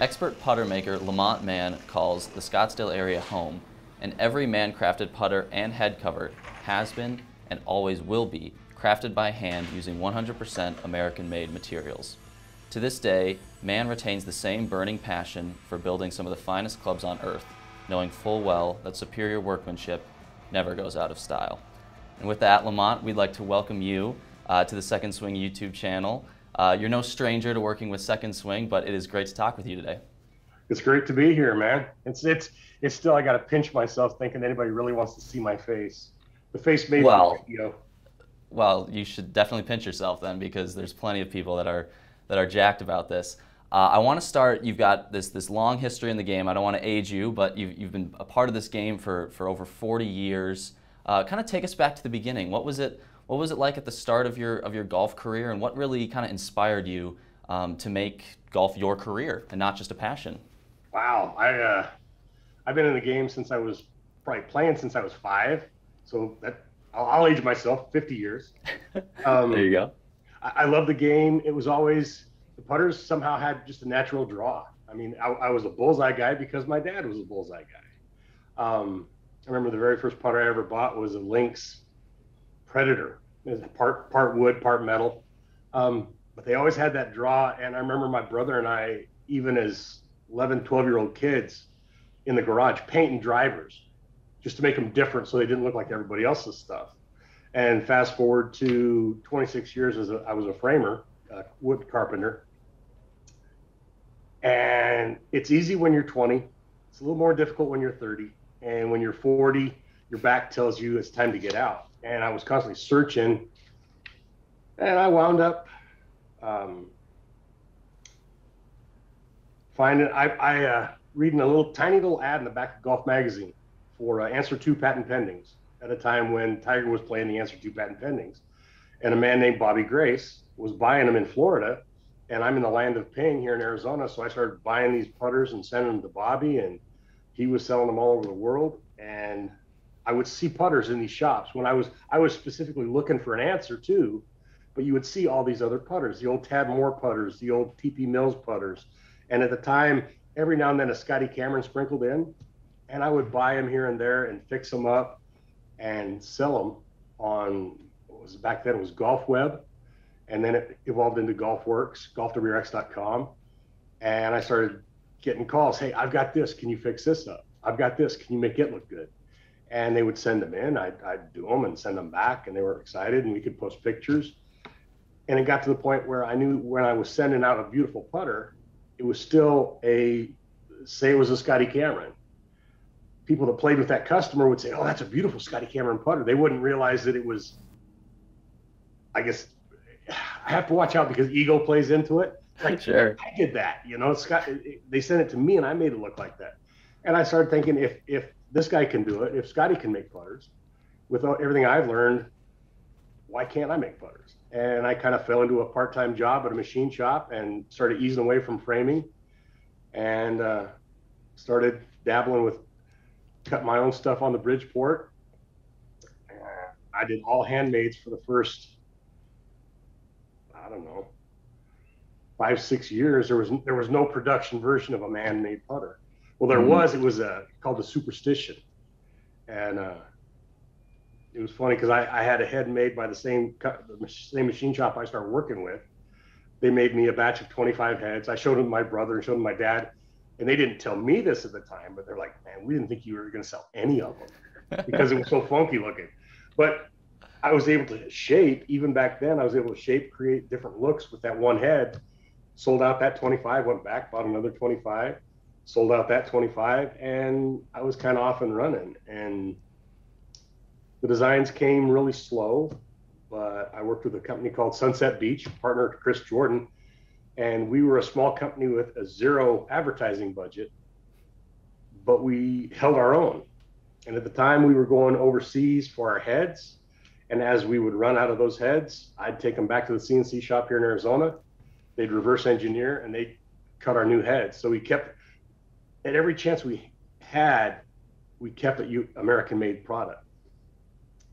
Expert putter maker Lamont Mann calls the Scottsdale area home, and every MannKrafted putter and head cover has been and always will be crafted by hand using 100% American-made materials. To this day, Mann retains the same burning passion for building some of the finest clubs on earth, knowing full well that superior workmanship never goes out of style. And with that, Lamont, we'd like to welcome you uh, to the Second Swing YouTube channel. Uh, you're no stranger to working with Second Swing, but it is great to talk with you today. It's great to be here, man. It's it's it's still I got to pinch myself thinking anybody really wants to see my face. The face made well, video. Well, you should definitely pinch yourself then because there's plenty of people that are that are jacked about this. Uh, I want to start. You've got this this long history in the game. I don't want to age you, but you've, you've been a part of this game for for over 40 years. Uh, kind of take us back to the beginning. What was it? What was it like at the start of your of your golf career, and what really kind of inspired you um, to make golf your career and not just a passion? Wow, I uh, I've been in the game since I was probably playing since I was five, so that I'll, I'll age myself 50 years. Um, there you go. I, I love the game. It was always the putters somehow had just a natural draw. I mean, I, I was a bullseye guy because my dad was a bullseye guy. Um, I remember the very first putter I ever bought was a Lynx Predator. It was part part wood, part metal. Um, but they always had that draw. And I remember my brother and I, even as 11, 12 year old kids in the garage, painting drivers just to make them different so they didn't look like everybody else's stuff. And fast forward to 26 years as a, I was a framer, a wood carpenter. And it's easy when you're 20. It's a little more difficult when you're 30. And when you're 40, your back tells you it's time to get out. And I was constantly searching. And I wound up um, finding, I, I uh, reading a little tiny little ad in the back of Golf Magazine for uh, Anser 2 patent pendings at a time when Tiger was playing the Anser 2 patent pendings. And a man named Bobby Grace was buying them in Florida. And I'm in the land of Ping here in Arizona. So I started buying these putters and sending them to Bobby. And he was selling them all over the world. And I would see putters in these shops when I was I was specifically looking for an Anser 2, but you would see all these other putters, the old Tad Moore putters, the old TP Mills putters, and at the time, every now and then a Scotty Cameron sprinkled in, and I would buy them here and there and fix them up and sell them on was back then it was Golf Web, and then it evolved into GolfWorks, GolfWRX.com, and I started getting calls. Hey, I've got this. Can you fix this up? I've got this. Can you make it look good? And they would send them in. I'd, I'd do them and send them back, and they were excited, and we could post pictures. And it got to the point where I knew when I was sending out a beautiful putter, it was still a say it was a Scotty Cameron. People that played with that customer would say, "Oh, that's a beautiful Scotty Cameron putter." They wouldn't realize that it was. I guess I have to watch out because ego plays into it. Like, sure. I did that, you know. Scott, they sent it to me, and I made it look like that. And I started thinking, if if this guy can do it, if Scotty can make putters, with everything I've learned, why can't I make putters? And I kind of fell into a part-time job at a machine shop and started easing away from framing, and uh, started dabbling with cut my own stuff on the Bridgeport. I did all handmades for the first, I don't know, five six years. There was there was no production version of a man-made putter well, there mm-hmm. was. It was uh, called the Superstition, and uh, it was funny because I, I, had a head made by the same the same machine shop I started working with. They made me a batch of 25 heads. I showed them my brother and showed them my dad, and they didn't tell me this at the time, but they're like, "Man, we didn't think you were going to sell any of them because it was so funky looking." But I was able to shape even back then. I was able to shape, create different looks with that one head. Sold out that 25, went back, bought another 25 sold out that 25 and I was kind of off and running. And the designs came really slow but I worked with a company called Sunset Beach partner Chris Jordan and we were a small company with a zero advertising budget but we held our own. And at the time we were going overseas for our heads and as we would run out of those heads I'd take them back to the CNC shop here in Arizona. They'd reverse engineer and they'd cut our new heads. So we kept at every chance we had, we kept a American-made product,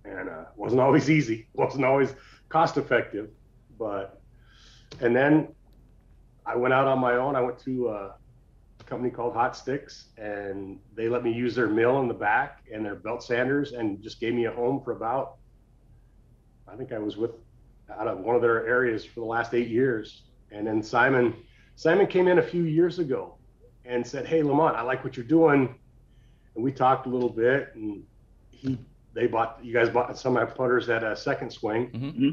and uh, wasn't always easy, wasn't always cost-effective, but and then I went out on my own. I went to uh, company called Hot Stix, and they let me use their mill in the back and their belt sanders, and just gave me a home for about. I think I was with out of one of their areas for the last eight years, and then Simon, Simon came in a few years ago, and said, "Hey, Lamont, I like what you're doing," and we talked a little bit, and he they bought you guys bought some of my putters at a second swing, Mm-hmm.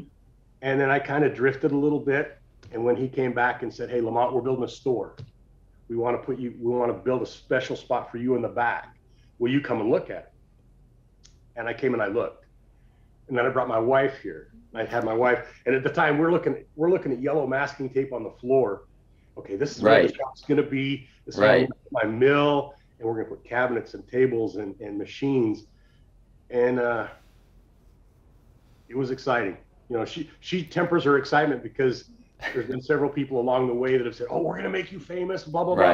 and then I kind of drifted a little bit. And when he came back and said, "Hey, Lamont, we're building a store. We want to put you. We want to build a special spot for you in the back. Will you come and look at it?" And I came and I looked, and then I brought my wife here. I had my wife, and at the time we're looking we're looking at yellow masking tape on the floor. Okay, this is where the shop's going to be. This is Right. my mill, and we're going to put cabinets and tables and, and machines. And uh, it was exciting. You know, she she tempers her excitement because there's been several people along the way that have said, "Oh, we're going to make you famous," blah blah blah,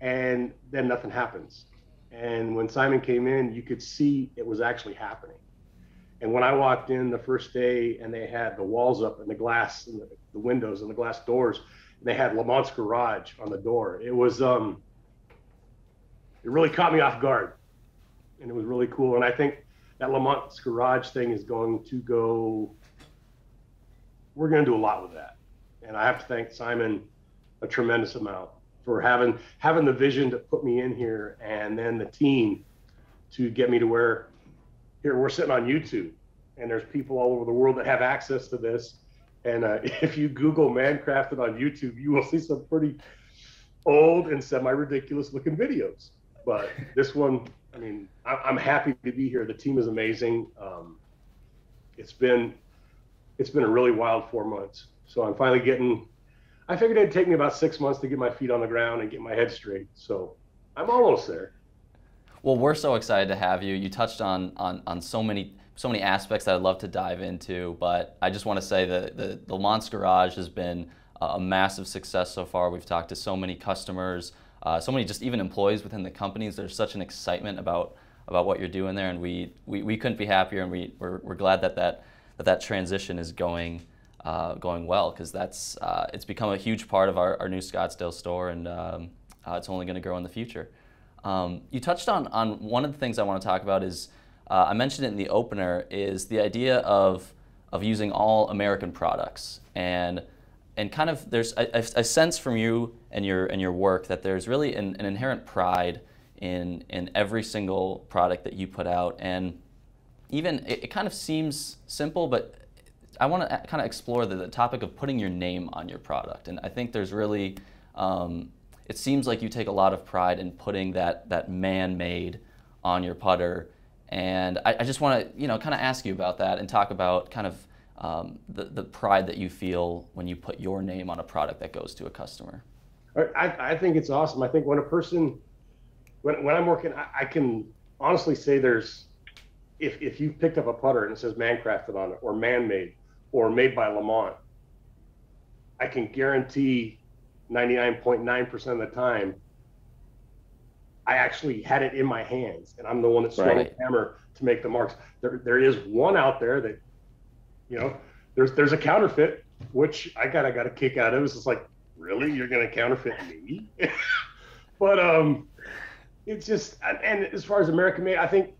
and then nothing happens. And when Simon came in, you could see it was actually happening. And when I walked in the first day, and they had the walls up and the glass and the, the windows and the glass doors, and they had Lamont's garage on the door. It was um, it really caught me off guard, and it was really cool. And I think that Lamont's garage thing is going to go. We're going to do a lot with that, and I have to thank Simon a tremendous amount for having having the vision to put me in here, and then the team to get me to where here we're sitting on YouTube, and there's people all over the world that have access to this. And uh, if you Google MannKrafted on YouTube, you will see some pretty old and semi-ridiculous looking videos. But this one, I mean, I- I'm happy to be here. The team is amazing. Um, it's been it's been a really wild four months. So I'm finally getting. I figured it'd take me about six months to get my feet on the ground and get my head straight. So I'm almost there. Well, we're so excited to have you. You touched on on, on so many so many aspects that I'd love to dive into, but I just want to say that the the Lamont's Garage has been a a massive success so far. We've talked to so many customers, uh, so many just even employees within the companies. There's such an excitement about about what you're doing there, and we we, we couldn't be happier, and we we're, we're glad that that that, that transition is going. Uh, going well because that's uh, it's become a huge part of our, our new Scottsdale store and um, uh, it's only going to grow in the future. Um, you touched on, on one of the things I want to talk about is uh, I mentioned it in the opener is the idea of of using all American products. And and kind of there's a, a- sense from you and your and your work that there's really an, an inherent pride in in every single product that you put out. And even it, it kind of seems simple but I want to kind of explore the, the topic of putting your name on your product. And I think there's really um, it seems like you take a lot of pride in putting that that man-made on your putter and I, I just want to you know kind of ask you about that and talk about kind of um, the, the pride that you feel when you put your name on a product that goes to a customer I, I think it's awesome. I think when a person, when, when I'm working, I, I can honestly say there's, if, if you picked up a putter and it says MannKrafted on it or man-made or made by Lamont, I can guarantee 99.9% of the time, I actually had it in my hands and I'm the one that swung Right. the hammer to make the marks. There, there is one out there that, you know, there's, there's a counterfeit, which I got, I got a kick out of. It's just like, really, you're going to counterfeit me? but, um, it's just, and, and as far as American made, I think,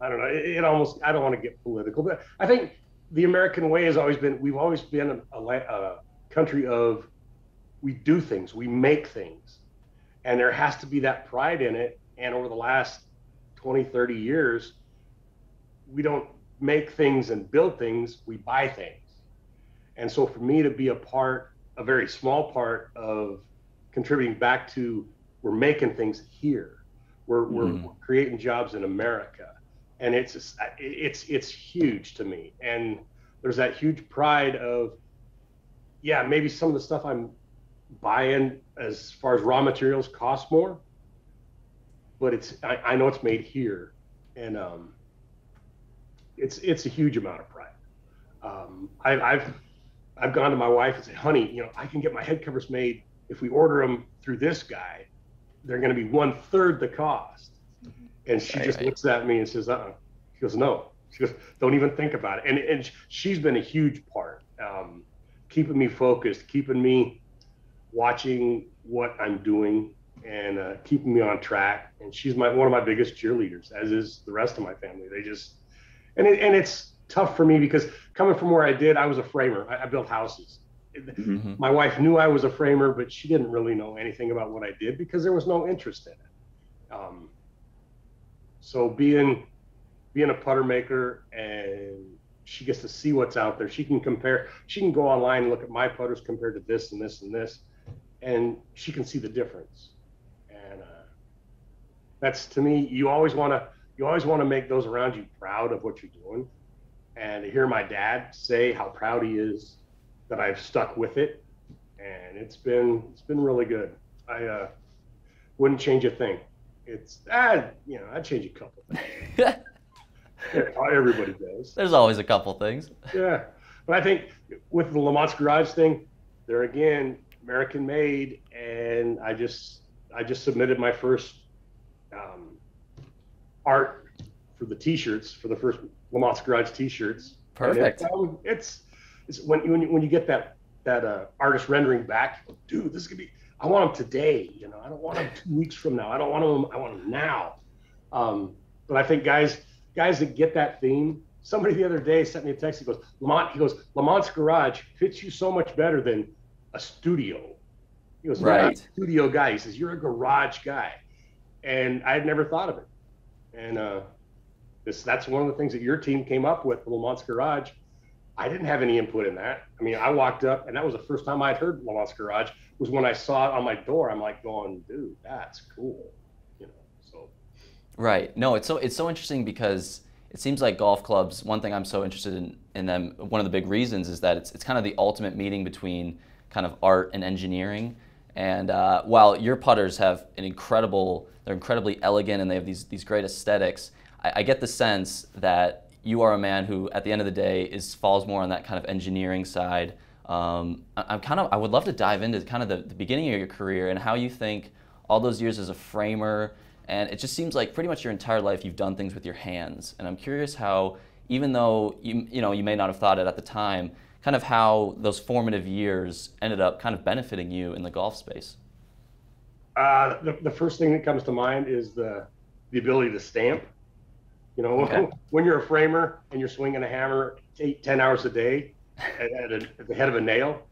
I don't know, it, it almost, I don't want to get political, but I think the American way has always been, we've always been a, a, a country of, we do things, we make things and there has to be that pride in it. And over the last 20 30 years we don't make things and build things we buy things. And so for me to be a part a very small part of contributing back to we're making things here. We're, we're, Mm. we're creating jobs in america. And it's it's it's huge to me. And there's that huge pride of yeah maybe some of the stuff i'm buying as far as raw materials cost more, but it's I, I know it's made here, and um, it's it's a huge amount of pride. Um, I, I've I've gone to my wife and said, "Honey, you know, I can get my head covers made if we order them through this guy. They're going to be one third the cost." And she Right, just right. looks at me and says, "Uh." She goes, "No." She goes, "Don't even think about it." And and she's been a huge part, um, keeping me focused, keeping me watching what I'm doing and uh, keeping me on track. And she's my one of my biggest cheerleaders, as is the rest of my family. They just and it, and it's tough for me because coming from where I did, I was a framer. I, I built houses. Mm-hmm. My wife knew I was a framer, but she didn't really know anything about what I did because there was no interest in it. Um, so being being a putter maker and she gets to see what's out there. She can compare. She can go online and look at my putters compared to this and this and this, and she can see the difference. And uh, that's to me. You always want to. You always want to make those around you proud of what you're doing. And to hear my dad say how proud he is that I've stuck with it, and it's been it's been really good. I uh, wouldn't change a thing. It's ah, you know, I'd change a couple things. Everybody does. There's always a couple things. Yeah, but I think with the Lamont's Garage thing, there again, American made, and I just I just submitted my first um, art for the T-shirts for the first Lamont's Garage T-shirts. Perfect. It, um, it's it's when when you, when you get that that uh, artist rendering back, dude, this could be. I want them today. You know, I don't want them two weeks from now. I don't want them. I want them now. Um, but I think guys guys that get that theme. Somebody the other day sent me a text. He goes, Lamont, he goes, Lamont's garage fits you so much better than a studio. He goes, right. not a studio guy. He says, You're a garage guy. And I had never thought of it. And uh, this that's one of the things that your team came up with, Lamont's Garage. I didn't have any input in that. I mean, I walked up, and that was the first time I'd heard Lamont's Garage. Was when I saw it on my door. I'm like, going, dude, that's cool. You know, so. Right. No, it's so it's so interesting because it seems like golf clubs. One thing I'm so interested in in them. One of the big reasons is that it's it's kind of the ultimate meeting between kind of art and engineering. And uh, while your putters have an incredible, they're incredibly elegant and they have these these great aesthetics. I, I get the sense that you are a man who, at the end of the day, is falls more on that kind of engineering side. Um, I, am kind of I would love to dive into kind of the, the beginning of your career and how you think all those years as a framer and it just seems like pretty much your entire life you've done things with your hands. And I'm curious how, even though you, you know, you may not have thought it at the time, kind of how those formative years ended up kind of benefiting you in the golf space. Uh, the, the first thing that comes to mind is the, the ability to stamp. You know, okay. when you're a framer and you're swinging a hammer eight, 10 hours a day at, at, a, at the head of a nail,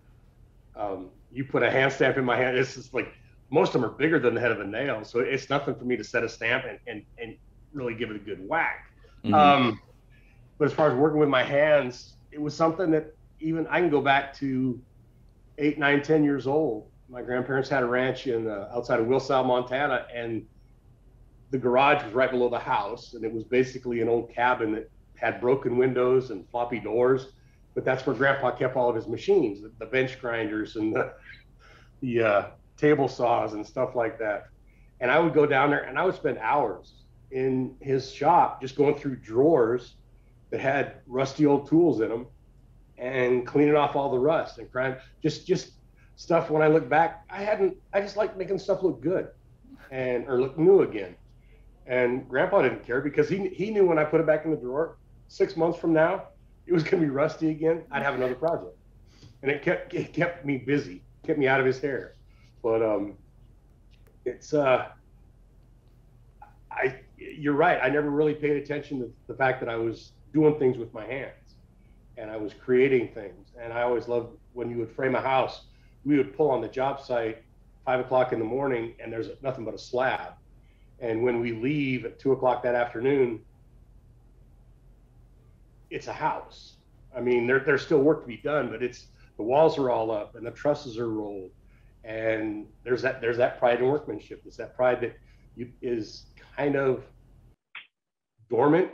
um, you put a hand stamp in my hand. It's just like most of them are bigger than the head of a nail. So it's nothing for me to set a stamp and, and, and really give it a good whack. Mm-hmm. Um, but as far as working with my hands, it was something that even I can go back to eight, nine, ten years old. My grandparents had a ranch in uh, outside of Wilsall, Montana, and the garage was right below the house, and it was basically an old cabin that had broken windows and floppy doors. But that's where Grandpa kept all of his machines, the, the bench grinders and the the uh, table saws and stuff like that. And I would go down there and I would spend hours in his shop just going through drawers that had rusty old tools in them and cleaning off all the rust and crying just just stuff when I look back I hadn't I just like making stuff look good and or look new again. And grandpa didn't care because he he knew when I put it back in the drawer 6 months from now it was going to be rusty again I'd have another project. And it kept it kept me busy kept me out of his hair. But um, it's uh, I you're right. I never really paid attention to the fact that I was doing things with my hands, and I was creating things. And I always loved when you would frame a house. We would pull on the job site five o'clock in the morning, and there's nothing but a slab. And when we leave at two o'clock that afternoon, it's a house. I mean, there, there's still work to be done, but it's the walls are all up and the trusses are rolled and there's that there's that pride in workmanship. It's that pride that you, is kind of dormant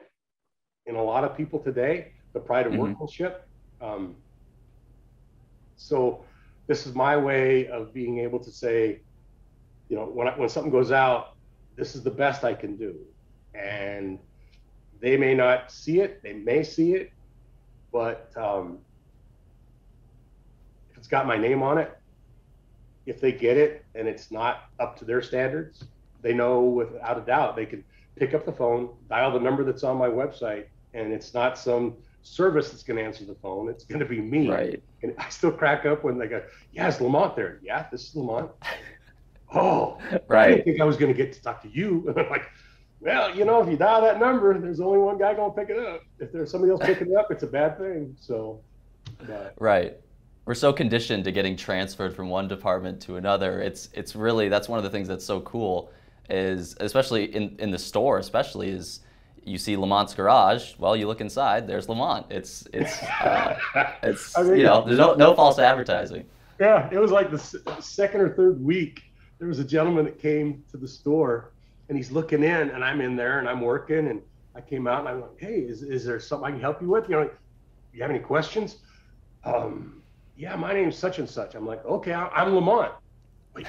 in a lot of people today. The pride of mm-hmm. workmanship. Um, so this is my way of being able to say, you know, when I, when something goes out, this is the best I can do, and they may not see it, they may see it, but um, if it's got my name on it, if they get it and it's not up to their standards, they know without a doubt they can pick up the phone, dial the number that's on my website, and it's not some service that's going to answer the phone. It's going to be me. Right. And I still crack up when they go, "Yeah, Lamont there?" Yeah, this is Lamont. oh, right. I didn't think I was going to get to talk to you. And I'm like, well, you know, if you dial that number, there's only one guy going to pick it up. If there's somebody else picking it up, it's a bad thing. So, but Right. We're so conditioned to getting transferred from one department to another. It's it's really that's one of the things that's so cool is especially in in the store especially is you see Lamont's garage. Well, you look inside. There's Lamont. It's it's uh, it's I mean, you know there's no no false advertising. Yeah, it was like the second or third week. There was a gentleman that came to the store, and he's looking in, and I'm in there, and I'm working, and I came out, and I'm like, "Hey, is, is there something I can help you with? You know, you have any questions?" Um, yeah, my name's such and such. I'm like, "Okay, I'm Lamont." Like,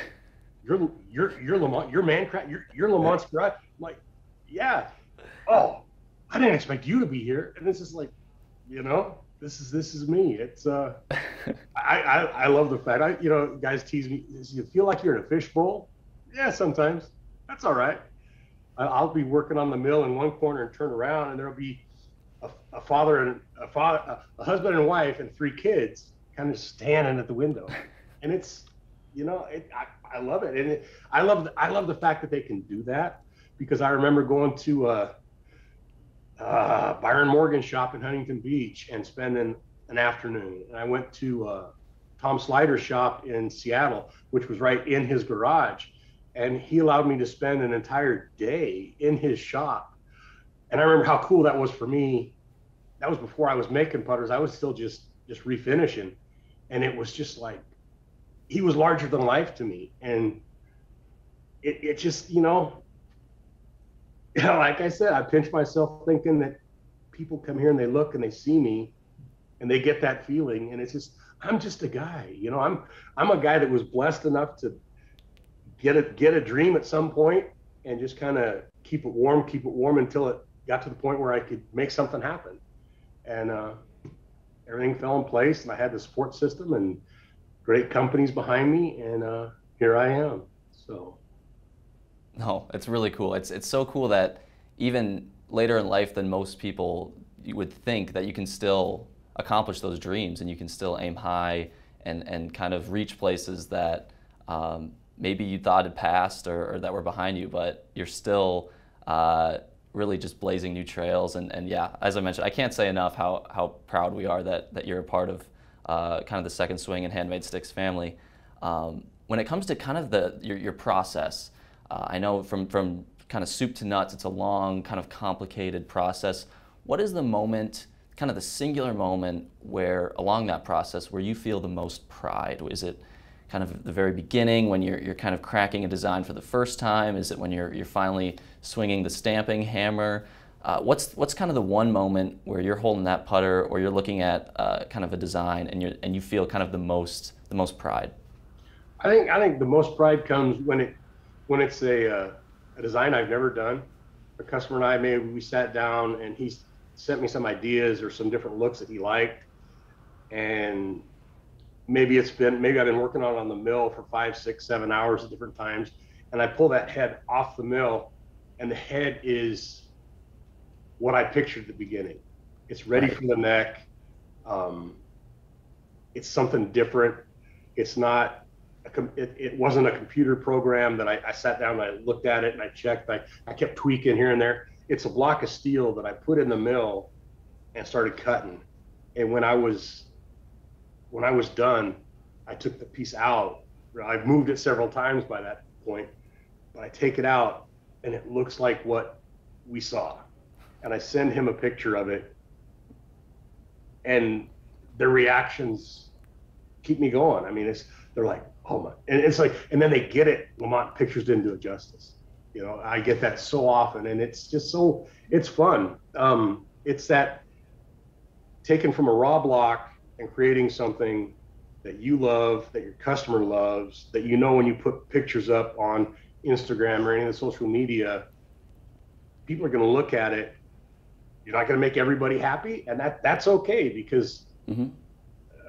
you're you're you're Lamont. You're MannKraft. You're you're Lamont's garage. I'm like, yeah. Oh, I didn't expect you to be here. And this is like, you know, this is this is me. It's uh. I, I, I love the fact I you know guys tease me you feel like you're in a fishbowl yeah sometimes that's all right I- I'll be working on the mill in one corner and turn around and there'll be a, a father and a father a husband and wife and three kids kind of standing at the window and it's you know it, I, I love it and it, I love I love the fact that they can do that because I remember going to uh, uh, Byron Morgan shop in Huntington Beach and spending an afternoon. And I went to uh, Tom Slighter's shop in Seattle, which was right in his garage. And he allowed me to spend an entire day in his shop. And I remember how cool that was for me. That was before I was making putters. I was still just just refinishing. And it was just like he was larger than life to me. And it, it just, you know, like I said, I pinch myself thinking that people come here and they look and they see me and they get that feeling. And it's just i'm just a guy you know i'm i'm a guy that was blessed enough to get a get a dream at some point and just kind of keep it warm keep it warm until it got to the point where i could make something happen. And uh, everything fell in place and i had the support system and great companies behind me and uh, here i am. So No, it's really cool. It's it's so cool that even later in life than most people you would think that you can still accomplish those dreams and you can still aim high and, and kind of reach places that um, maybe you thought had passed or, or that were behind you, but you're still uh, really just blazing new trails. And, and yeah, as I mentioned, I can't say enough how, how proud we are that, that you're a part of uh, kind of the Second Swing and Handmade Stix family. Um, when it comes to kind of the your, your process, uh, I know from, from kind of soup to nuts, it's a long, kind of complicated process. What is the moment, kind of the singular moment where, along that process, where you feel the most pride? Is it kind of the very beginning when you're, you're kind of cracking a design for the first time? Is it when you're, you're finally swinging the stamping hammer? Uh, what's, what's kind of the one moment where you're holding that putter or you're looking at uh, kind of a design and, you and you feel kind of the most, the most pride? I think I think the most pride comes when it when it's a uh, a design I've never done. A customer and I maybe we sat down and he sent me some ideas or some different looks that he liked, and maybe it's been maybe I've been working on it on the mill for five, six, seven hours at different times, and I pull that head off the mill, and the head is what I pictured at the beginning. It's ready for the neck. Um, it's something different. It's not it, it wasn't a computer program that I, I sat down and I looked at it and I checked. I, I kept tweaking here and there. It's a block of steel that I put in the mill and started cutting. And when I was when I was done, I took the piece out. I've moved it several times by that point, but I take it out and it looks like what we saw. And I send him a picture of it. And their reactions keep me going. I mean, it's they're like, oh my, and it's like, and then they get it. Lamont pictures didn't do it justice. You know, I get that so often, and it's just so it's fun. Um, it's that taken from a raw block and creating something that you love, that your customer loves, that you know when you put pictures up on Instagram or any of the social media, people are going to look at it. You're not going to make everybody happy, and that that's okay because Mhm.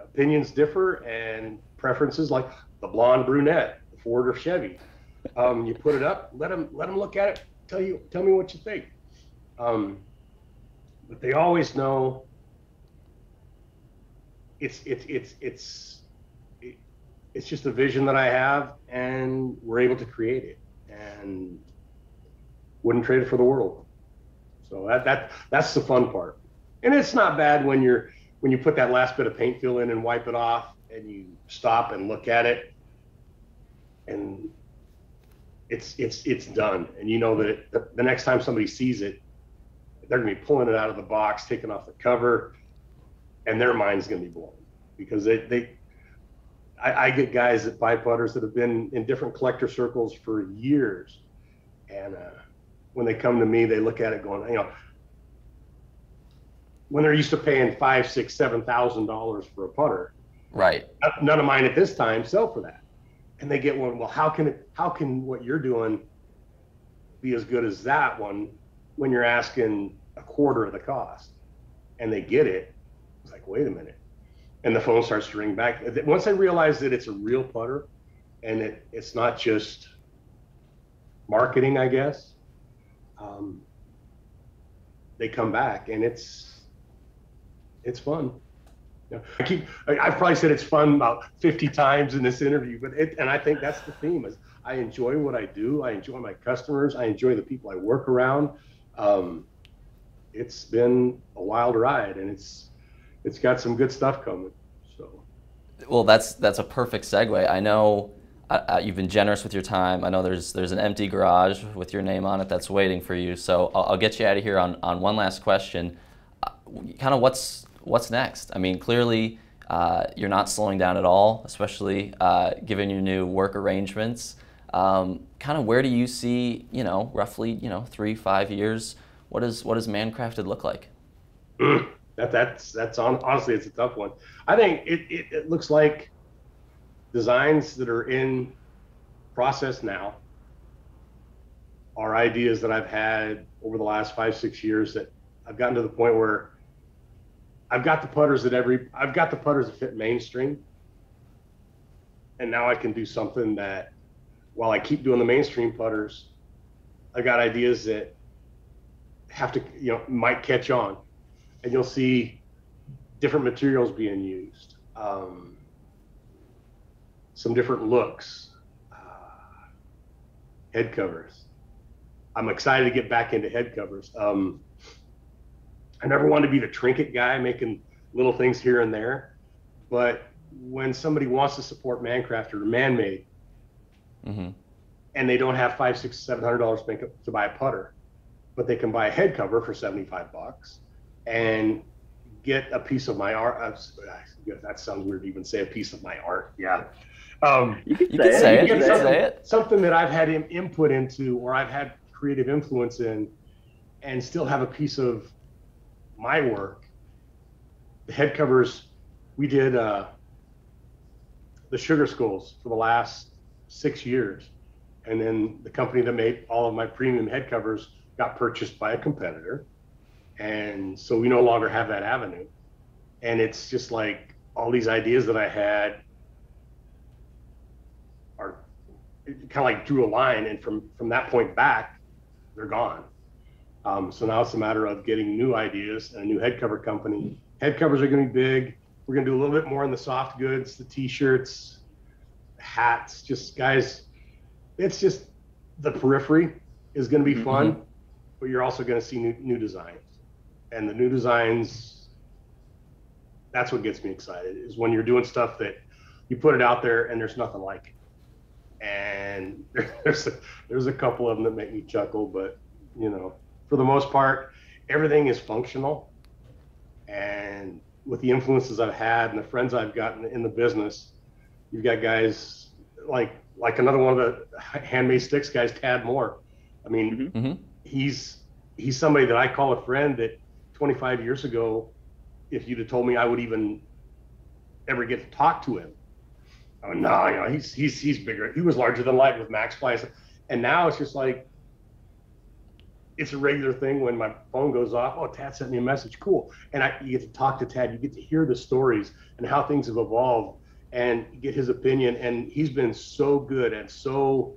opinions differ and preferences like the blonde brunette, the Ford or Chevy. Um, you put it up, let them let them look at it, tell you tell me what you think. Um, but they always know it's it's it's it's it's just a vision that I have, and we're able to create it, and wouldn't trade it for the world. So that that that's the fun part, and it's not bad when you're when you put that last bit of paint fill in and wipe it off, and you stop and look at it, and it's it's it's done, and you know that it, the, the next time somebody sees it, they're gonna be pulling it out of the box, taking off the cover, and their mind's gonna be blown. Because they they I, I, get guys that buy putters that have been in different collector circles for years, and uh, when they come to me, they look at it going, you know, when they're used to paying five, six, seven thousand dollars for a putter, right? None of mine at this time sell for that, and they get one. Well, how can it? How can what you're doing be as good as that one when you're asking a quarter of the cost? And they get it. It's like, wait a minute and the phone starts to ring back. Once I realize that it's a real putter, and it, it's not just marketing, I guess, um, they come back, and it's it's fun. I keep I've probably said it's fun about 50 times in this interview, but it, and I think that's the theme is I enjoy what I do. I enjoy my customers. I enjoy the people I work around. Um, it's been a wild ride, and it's it's got some good stuff coming. So, well, that's that's a perfect segue. I know uh, uh, you've been generous with your time. I know there's there's an empty garage with your name on it that's waiting for you. So I'll, I'll get you out of here on, on one last question. Uh, kind of what's what's next? I mean, clearly uh, you're not slowing down at all, especially uh, given your new work arrangements. Um, kind of where do you see, you know, roughly, you know, three five years? What does what does MannKrafted look like? that that's that's on, honestly it's a tough one. I think it, it, it looks like designs that are in process now are ideas that I've had over the last five six years that I've gotten to the point where I've got the putters that every I've got the putters that fit mainstream, and now I can do something that while I keep doing the mainstream putters, I've got ideas that have to you know might catch on and you'll see different materials being used, um, some different looks, uh, head covers. I'm excited to get back into head covers. Um, I never wanted to be the trinket guy making little things here and there, but when somebody wants to support MannKraft or man-made, mm-hmm. and they don't have five, six, seven hundred dollars to buy a putter, but they can buy a head cover for seventy-five bucks and get a piece of my art. Uh, that sounds weird to even say a piece of my art. Yeah. Um, you can, you say, say, it. You can say it. Something that I've had input into or I've had creative influence in and still have a piece of my work. The head covers, we did uh, the sugar skulls for the last six years. And then the company that made all of my premium head covers got purchased by a competitor and so we no longer have that avenue and it's just like all these ideas that i had are kind of like drew a line and from from that point back they're gone um, so now it's a matter of getting new ideas and a new head cover company. Head covers are going to be big. We're going to do a little bit more in the soft goods the t-shirts hats just guys it's just the periphery is going to be mm-hmm. fun but you're also going to see new, new designs. And the new designs that's what gets me excited is when you're doing stuff that you put it out there and there's nothing like it. And there's a, there's a couple of them that make me chuckle but you know for the most part everything is functional. And with the influences i've had and the friends i've gotten in the business you've got guys like like another one of the Handmade Stix guys tad moore. I mean mm-hmm. he's he's somebody that i call a friend that 25 years ago, if you'd have told me I would even ever get to talk to him, oh no, you know, he's he's he's bigger. He was larger than life with Max Maxfli, and now it's just like it's a regular thing when my phone goes off. Oh, Tad sent me a message. Cool, and I, you get to talk to Tad. You get to hear the stories and how things have evolved, and get his opinion. And he's been so good and so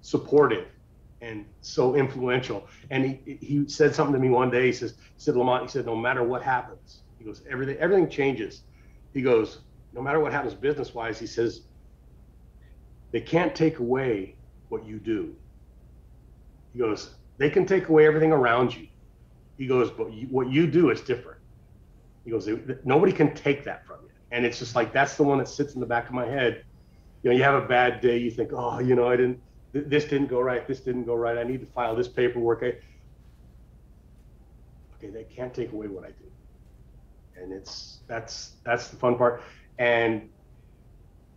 supportive and so influential. And he, he said something to me one day. He says, he said, Lamont, he said, no matter what happens, he goes, everything, everything changes. He goes, no matter what happens business wise, he says, they can't take away what you do. He goes, they can take away everything around you. He goes, but you, what you do is different. He goes, nobody can take that from you. And it's just like, that's the one that sits in the back of my head. You know, you have a bad day, you think, oh, you know, I didn't, th- this didn't go right, this didn't go right. I need to file this paperwork. I, okay, they can't take away what I do. And it's, that's, that's the fun part. And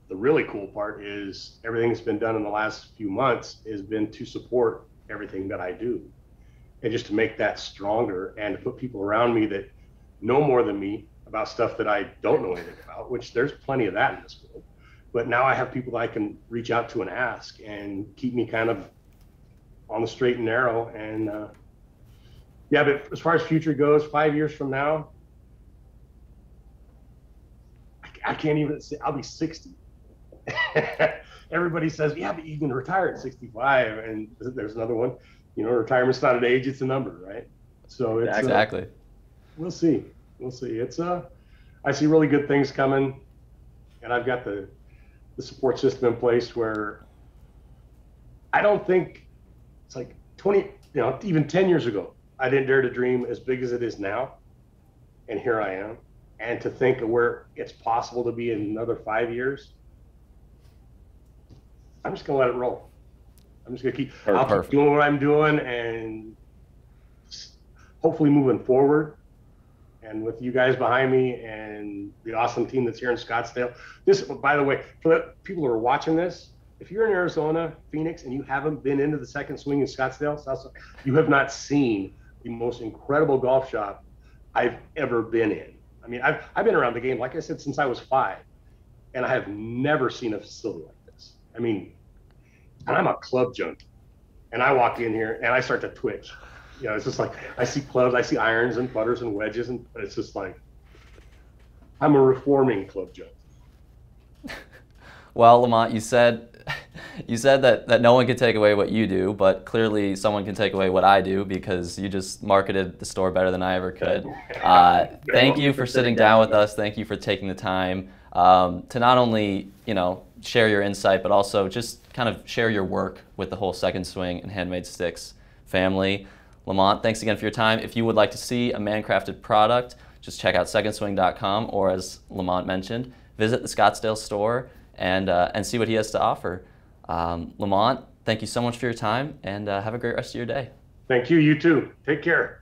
the really cool part is everything that's been done in the last few months has been to support everything that I do and just to make that stronger and to put people around me that know more than me about stuff that I don't know anything about, which there's plenty of that in this world. But now I have people that I can reach out to and ask and keep me kind of on the straight and narrow. And uh, yeah, but as far as future goes, five years from now, I, I can't even say I'll be 60. Everybody says, yeah, but you can retire at 65. And there's another one you know, retirement's not an age; it's a number, right? So it's uh, exactly. Uh, we'll see. We'll see. It's uh, I see really good things coming, and I've got the the support system in place where I don't think it's like 20, you know, even 10 years ago, I didn't dare to dream as big as it is now, and here I am. And to think of where it's possible to be in another five years, I'm just gonna let it roll. I'm just gonna keep, keep doing what I'm doing and hopefully moving forward. And with you guys behind me and the awesome team that's here in Scottsdale. This, by the way, for the people who are watching this, if you're in Arizona, Phoenix, and you haven't been into the second swing in Scottsdale, you have not seen the most incredible golf shop I've ever been in. I mean, I've, I've been around the game, like I said, since I was five, and I have never seen a facility like this. I mean, and I'm a club junkie. And I walk in here and I start to twitch. You know, it's just like I see clubs, I see irons and putters and wedges, and it's just like I'm a reforming club junkie. Well, Lamont, you said you said that, that no one can take away what you do, but clearly someone can take away what I do because you just marketed the store better than I ever could. Uh, thank you for sitting down with us. Thank you for taking the time um, to not only you know share your insight, but also just kind of share your work with the whole Second Swing and Handmade Stix family. Lamont, thanks again for your time. If you would like to see a MannKrafted product, just check out secondswing.com or as Lamont mentioned, visit the Scottsdale store and, uh, and see what he has to offer. Um, Lamont, thank you so much for your time and uh, have a great rest of your day. Thank you. You too. Take care.